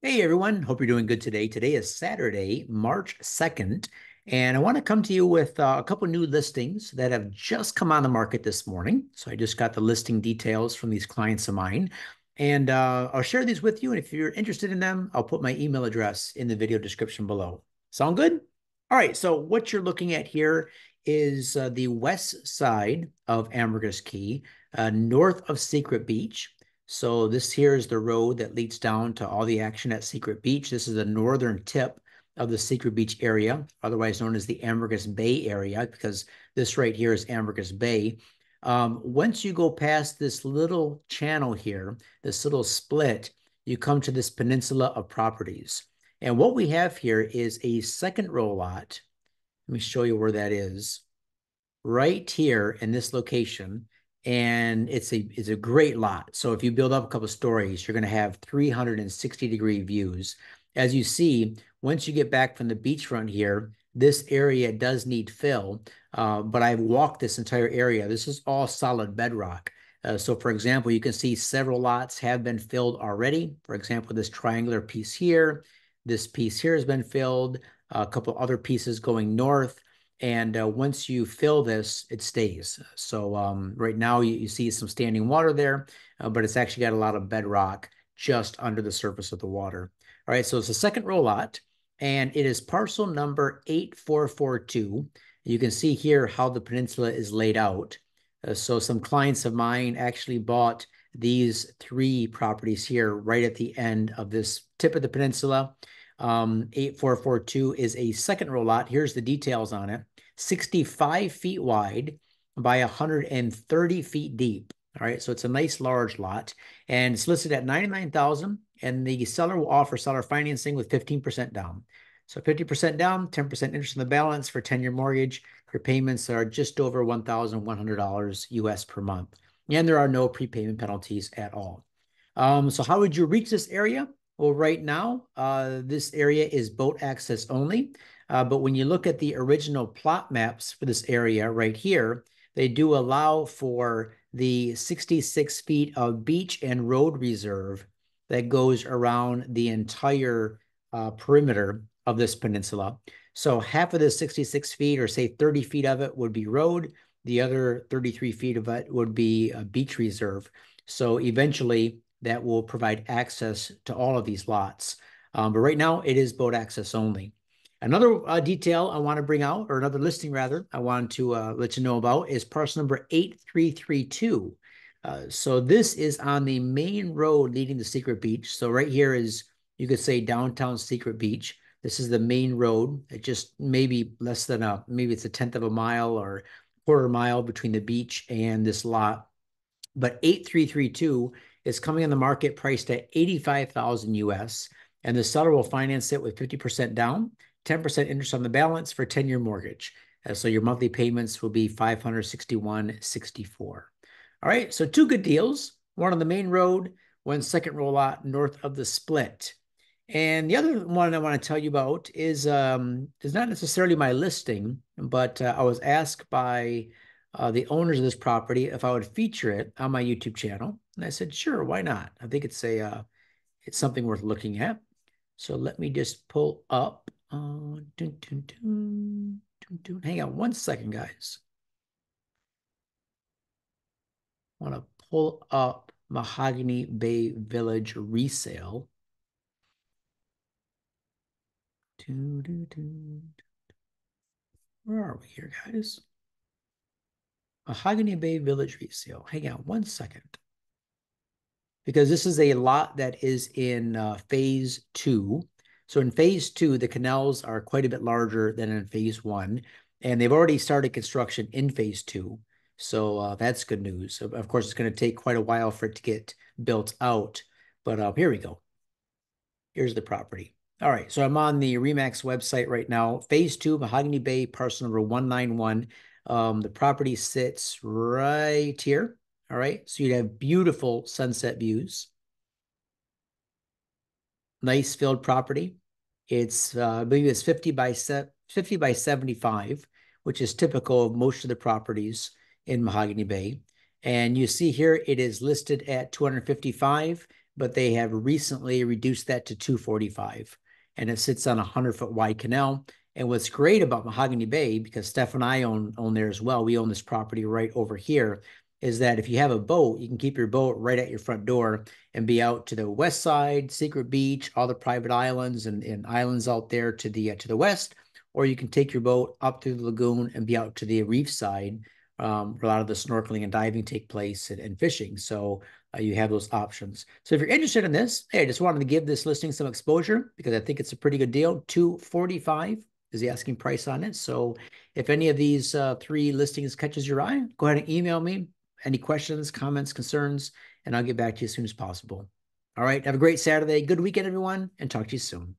Hey everyone, hope you're doing good today. Today is Saturday, March 2nd, and I want to come to you with uh, a couple new listings that have just come on the market this morning. So I just got the listing details from these clients of mine, and uh, I'll share these with you. And if you're interested in them, I'll put my email address in the video description below. Sound good? All right, so what you're looking at here is uh, the west side of Ambergris Caye, uh, north of Secret Beach. So this here is the road that leads down to all the action at Secret Beach. This is the northern tip of the Secret Beach area, otherwise known as the Ambergris Bay area, because this right here is Ambergris Bay. Um, once you go past this little channel here, this little split, you come to this peninsula of properties. And what we have here is a second row lot. Let me show you where that is. Right here in this location, and it's a it's a great lot. So if you build up a couple stories, you're going to have 360 degree views. As you see, once you get back from the beachfront here, this area does need fill, uh, but I've walked this entire area. This is all solid bedrock. Uh, so for example, you can see several lots have been filled already. For example, this triangular piece here, this piece here has been filled, a couple other pieces going north. And uh, once you fill this, it stays. So um, right now you, you, see some standing water there, uh, but it's actually got a lot of bedrock just under the surface of the water. All right, so it's the second row lot, and it is parcel number 8442. You can see here how the peninsula is laid out. Uh, so some clients of mine actually bought these three properties here right at the end of this tip of the peninsula. Um, 8442 is a second row lot. Here's the details on it. 65 feet wide by 130 feet deep. All right, so it's a nice large lot and it's listed at 99,000 and the seller will offer seller financing with 15% down. So 50% down, 10% interest in the balance for 10-year mortgage. Your payments are just over $1,100 US per month. And there are no prepayment penalties at all. Um, so how would you reach this area? Well, right now, uh, this area is boat access only. Uh, but when you look at the original plot maps for this area right here, they do allow for the 66 feet of beach and road reserve that goes around the entire uh, perimeter of this peninsula. So half of the 66 feet, or say 30 feet of it, would be road. The other 33 feet of it would be a beach reserve. So eventually, that will provide access to all of these lots. Um, but right now, it is boat access only. Another uh, detail I want to bring out, or another listing rather, I want to uh, let you know about is parcel number 8332. Uh, so this is on the main road leading to Secret Beach. So right here is, you could say downtown Secret Beach. This is the main road. It just maybe less than a, maybe it's a tenth of a mile or quarter mile between the beach and this lot. But 8332 is coming on the market priced at 85,000 US and the seller will finance it with 50% down 10% interest on the balance for 10-year mortgage. Uh, so your monthly payments will be 561.64. All right, so two good deals. One on the main road, one second row lot north of the split. And the other one I want to tell you about is um, is not necessarily my listing, but uh, I was asked by uh, the owners of this property if I would feature it on my YouTube channel, and I said, sure, why not? I think it's a uh, it's something worth looking at. So let me just pull up uh, dun, dun, dun, Hang on one second, guys. I want to pull up Mahogany Bay Village resale. Where are we here, guys? Mahogany Bay Village resale. Hang on one second. Because this is a lot that is in uh, phase two. So in phase two, the canals are quite a bit larger than in phase one, and they've already started construction in phase two. So uh, that's good news. Of course, it's going to take quite a while for it to get built out, but uh, here we go. Here's the property. All right, so I'm on the REMAX website right now. Phase two, Mahogany Bay, parcel number 191. Um, the property sits right here. All right, so you'd have beautiful sunset views nice filled property. It's uh, I believe it's 50 by 50 by 75, which is typical of most of the properties in Mahogany Bay. And you see here it is listed at 255, but they have recently reduced that to 245 and it sits on a 100 foot wide canal. And what's great about Mahogany Bay, because Steph and I own, own there as well, we own this property right over here, is that if you have a boat, you can keep your boat right at your front door and be out to the west side, Secret Beach, all the private islands and, and islands out there to the uh, to the west, or you can take your boat up through the lagoon and be out to the reef side um, where a lot of the snorkeling and diving take place and, and fishing. So uh, you have those options. So if you're interested in this, hey, I just wanted to give this listing some exposure because I think it's a pretty good deal. 245 is the asking price on it. So if any of these uh, three listings catches your eye, go ahead and email me. Any questions, comments, concerns, and I'll get back to you as soon as possible. All right. Have a great Saturday. Good weekend, everyone, and talk to you soon.